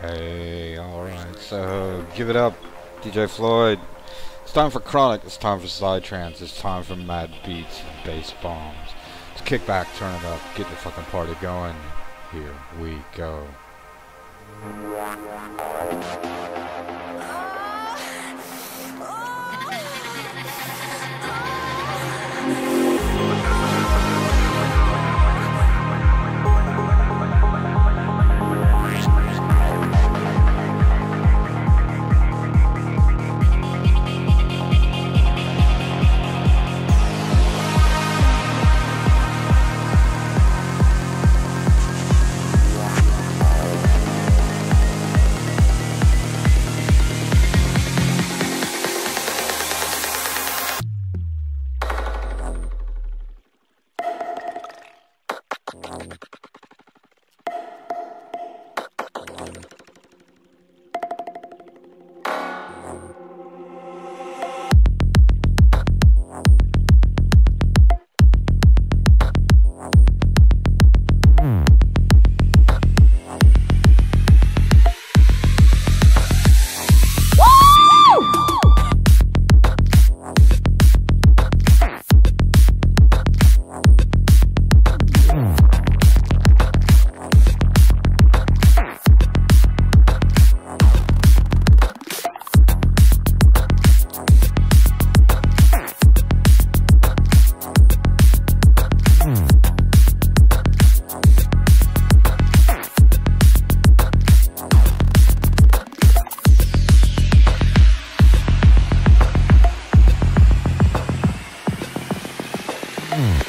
Hey, alright, so give it up, DJ Floyd. It's time for Chronic, it's time for Psytrance, it's time for Mad Beats and Bass Bombs. Let's kick back, turn it up, get the fucking party going. Here we go. Thank you. Mm.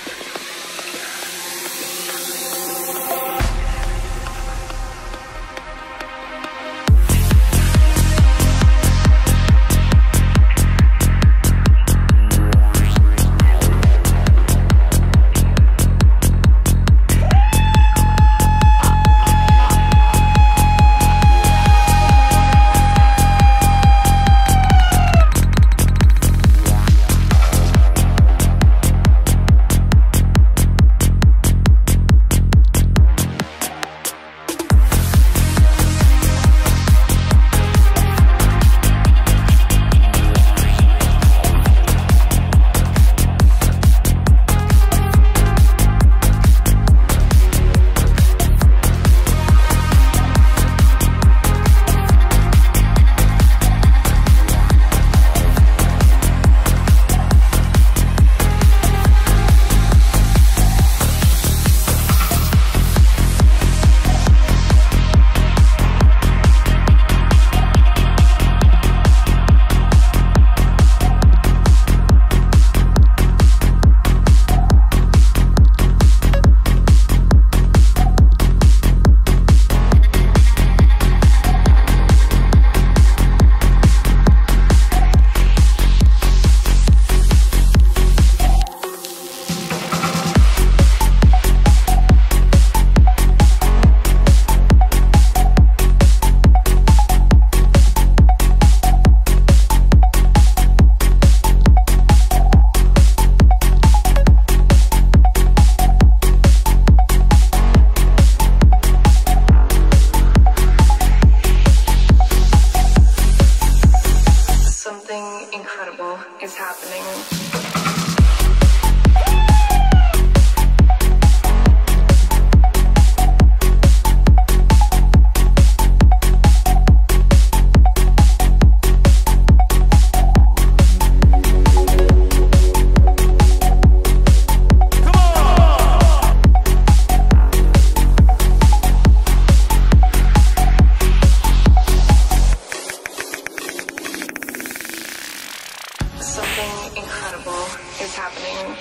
happening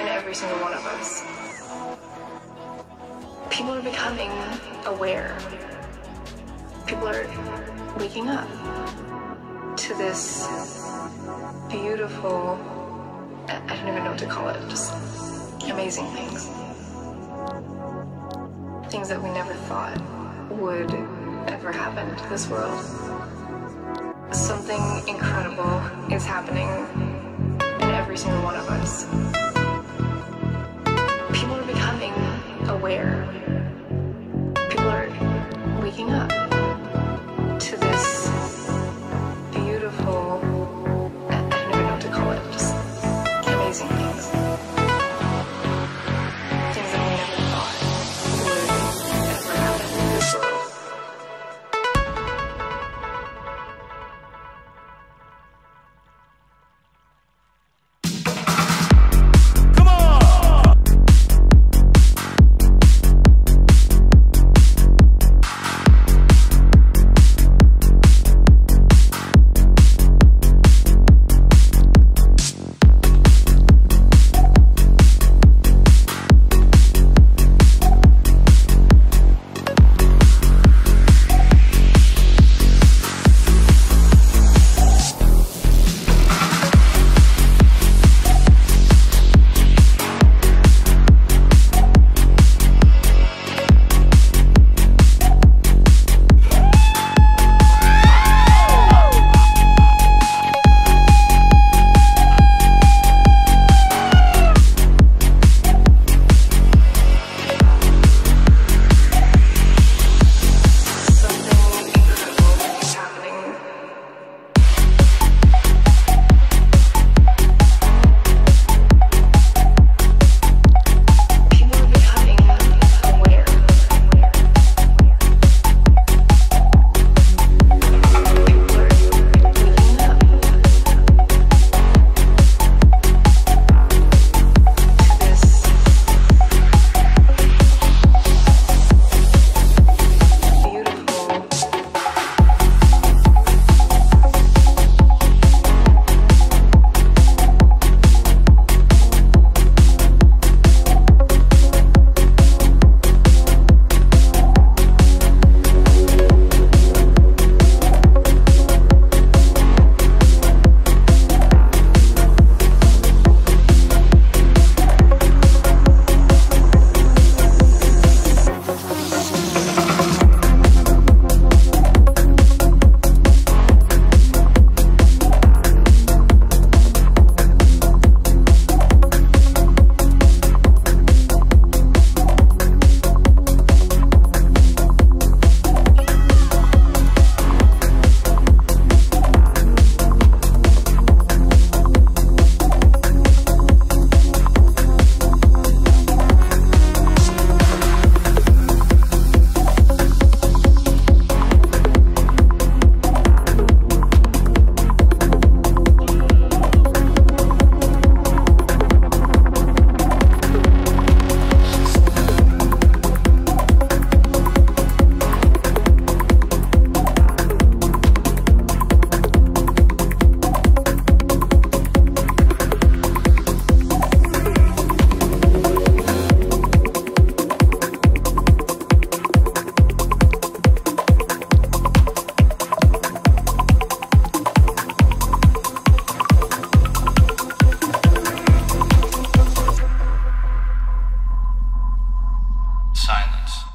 in every single one of us. People are becoming aware. People are waking up to this beautiful, I don't even know what to call it, just amazing things. Things that we never thought would ever happen to this world. Something incredible is happening every single one of us. People are becoming aware. People are waking up. silence.